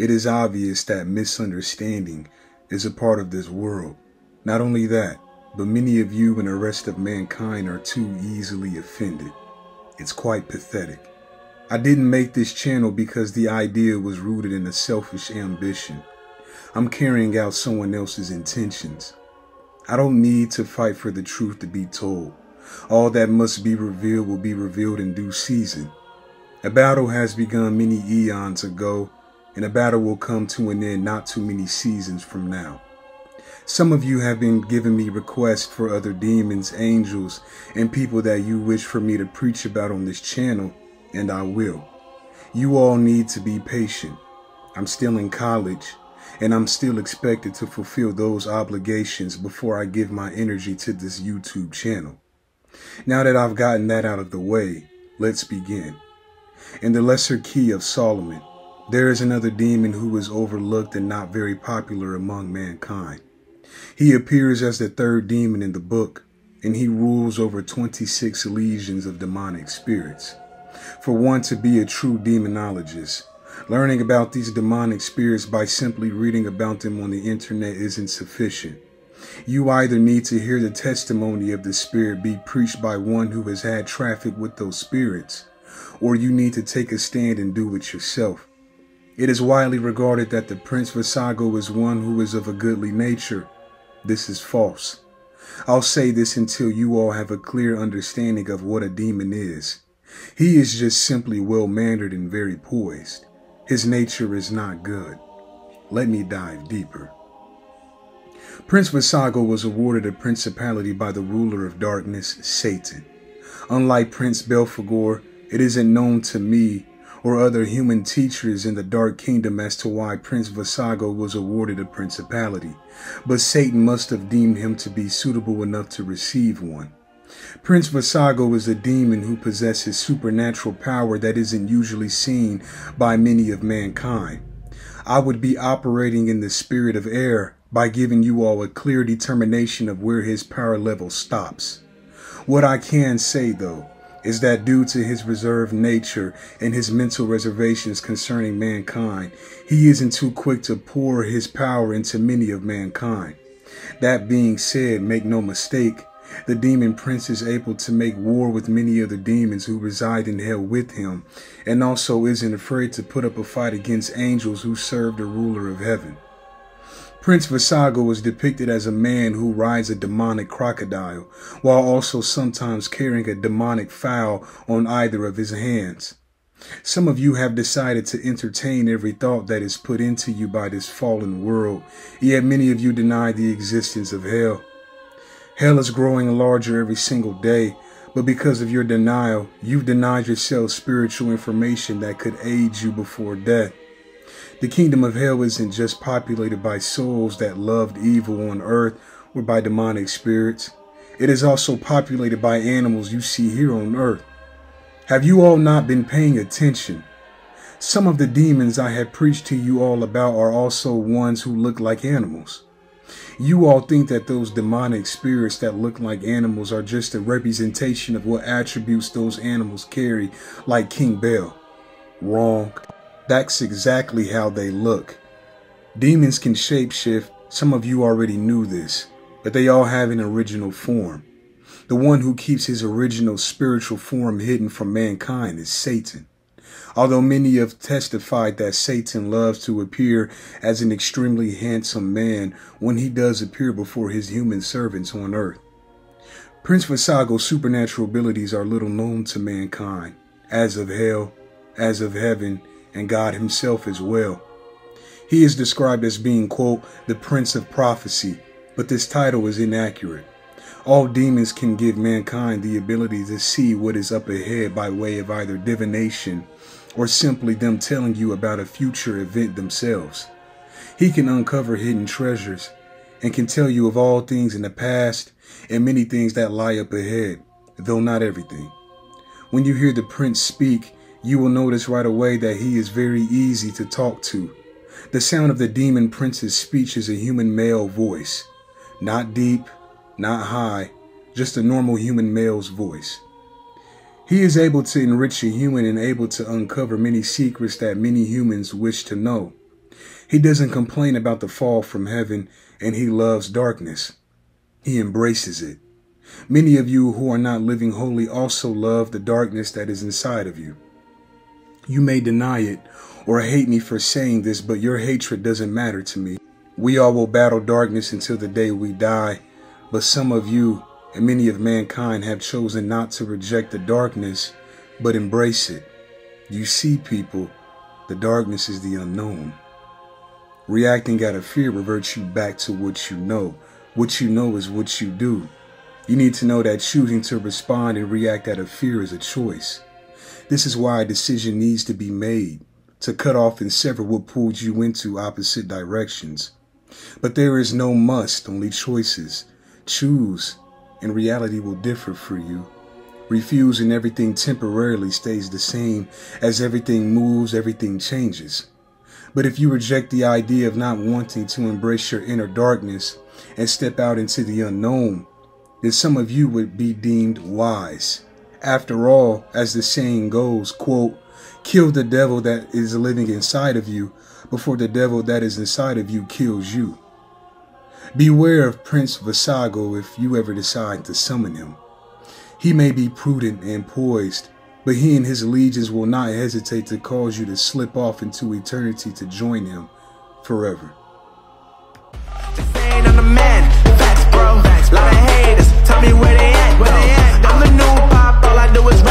It is obvious that misunderstanding is a part of this world. Not only that, but many of you and the rest of mankind are too easily offended. It's quite pathetic. I didn't make this channel because the idea was rooted in a selfish ambition. I'm carrying out someone else's intentions. I don't need to fight for the truth to be told. All that must be revealed will be revealed in due season. A battle has begun many eons ago, and a battle will come to an end not too many seasons from now. Some of you have been giving me requests for other demons, angels, and people that you wish for me to preach about on this channel, and I will. You all need to be patient. I'm still in college, and I'm still expected to fulfill those obligations before I give my energy to this YouTube channel. Now that I've gotten that out of the way, let's begin. In the lesser key of Solomon, there is another demon who is overlooked and not very popular among mankind. He appears as the third demon in the book, and he rules over 26 legions of demonic spirits. For one to be a true demonologist, learning about these demonic spirits by simply reading about them on the internet isn't sufficient. You either need to hear the testimony of the spirit be preached by one who has had traffic with those spirits, or you need to take a stand and do it yourself. It is widely regarded that the Prince Vassago is one who is of a goodly nature. This is false. I'll say this until you all have a clear understanding of what a demon is. He is just simply well mannered and very poised. His nature is not good. Let me dive deeper. Prince Vassago was awarded a principality by the ruler of darkness, Satan. Unlike Prince Belphegor, it isn't known to me or other human teachers in the Dark Kingdom as to why Prince Vassago was awarded a principality, but Satan must have deemed him to be suitable enough to receive one. Prince Vassago is a demon who possesses supernatural power that isn't usually seen by many of mankind. I would be operating in the spirit of air by giving you all a clear determination of where his power level stops. What I can say, though, is that due to his reserved nature and his mental reservations concerning mankind, he isn't too quick to pour his power into many of mankind. That being said, make no mistake, the demon prince is able to make war with many of the demons who reside in hell with him, and also isn't afraid to put up a fight against angels who serve the ruler of heaven. Prince Vassago was depicted as a man who rides a demonic crocodile, while also sometimes carrying a demonic fowl on either of his hands. Some of you have decided to entertain every thought that is put into you by this fallen world, yet many of you deny the existence of hell. Hell is growing larger every single day, but because of your denial, you've denied yourself spiritual information that could aid you before death. The kingdom of hell isn't just populated by souls that loved evil on earth or by demonic spirits. It is also populated by animals you see here on earth. Have you all not been paying attention? Some of the demons I have preached to you all about are also ones who look like animals. You all think that those demonic spirits that look like animals are just a representation of what attributes those animals carry, like King Bael. Wrong. That's exactly how they look. Demons can shapeshift. Some of you already knew this, but they all have an original form. The one who keeps his original spiritual form hidden from mankind is Satan. Although many have testified that Satan loves to appear as an extremely handsome man when he does appear before his human servants on earth. Prince Vassago's supernatural abilities are little known to mankind, as of hell, as of heaven, and God himself as well. He is described as being, quote, the prince of prophecy, but this title is inaccurate. All demons can give mankind the ability to see what is up ahead by way of either divination or simply them telling you about a future event themselves. He can uncover hidden treasures and can tell you of all things in the past and many things that lie up ahead, though not everything. When you hear the prince speak, you will notice right away that he is very easy to talk to. The sound of the demon prince's speech is a human male voice. Not deep, not high, just a normal human male's voice. He is able to enrich a human and able to uncover many secrets that many humans wish to know. He doesn't complain about the fall from heaven and he loves darkness. He embraces it. Many of you who are not living holy also love the darkness that is inside of you. You may deny it or hate me for saying this, but your hatred doesn't matter to me. We all will battle darkness until the day we die, but some of you and many of mankind have chosen not to reject the darkness, but embrace it. You see, people, the darkness is the unknown. Reacting out of fear reverts you back to what you know. What you know is what you do. You need to know that choosing to respond and react out of fear is a choice. This is why a decision needs to be made to cut off and sever what pulled you into opposite directions. But there is no must, only choices. Choose, and reality will differ for you. Refusing everything temporarily stays the same. As everything moves, everything changes. But if you reject the idea of not wanting to embrace your inner darkness and step out into the unknown, then some of you would be deemed wise. After all, as the saying goes, quote, kill the devil that is living inside of you before the devil that is inside of you kills you. Beware of Prince Vassago if you ever decide to summon him. He may be prudent and poised, but he and his legions will not hesitate to cause you to slip off into eternity to join him forever. Tell me where do is